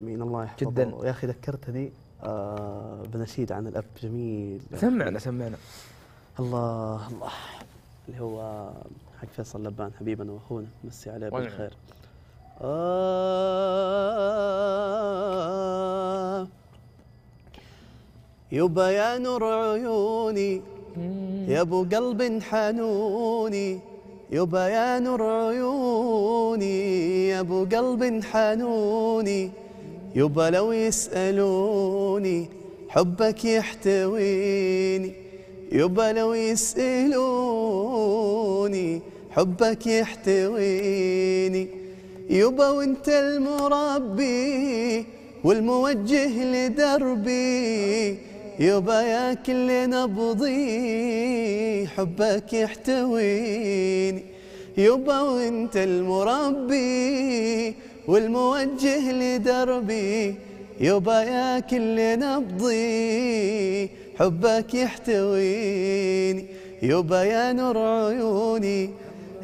من الله يحفظه جداً. يا أخي ذكرتني آه بنشيد عن الأب جميل. سمعنا سمعنا. الله الله. اللي هو حق فيصل لبان حبيبنا وأخونا. مسي عليه. بالخير. آه يبا يا نور عيوني يا أبو قلب حنوني. يبا يا نور عيوني يا أبو قلب حنوني. يبا لو يسألوني حبك يحتويني يبا لو يسألوني حبك يحتويني يبا وانت المربي والموجه لدربي يبا يا كل نبضي حبك يحتويني يبا وانت المربي والموجه لدربي يبا يا كل نبضي حبك يحتويني. يبا يا نور عيوني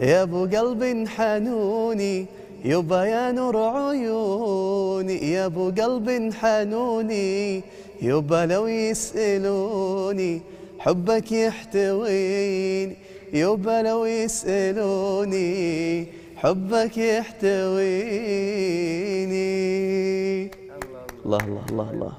يا ابو قلب حنوني. يبا يا نور عيوني يا ابو قلب حنوني. يبا لو يسألوني حبك يحتويني. يبا لو يسألوني حبك يحتويني. الله الله الله الله.